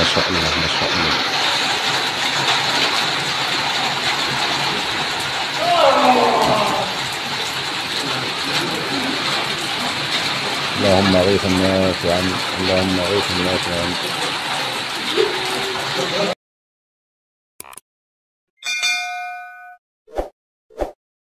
ما شاء الله ما شاء الله اللهم أغيث الناس وعن اللهم أغيث الناس وعن